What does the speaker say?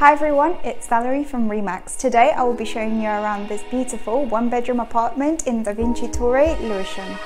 Hi everyone, it's Valerie from Remax. Today I will be showing you around this beautiful one bedroom apartment in Da Vinci Torre, Lewisham.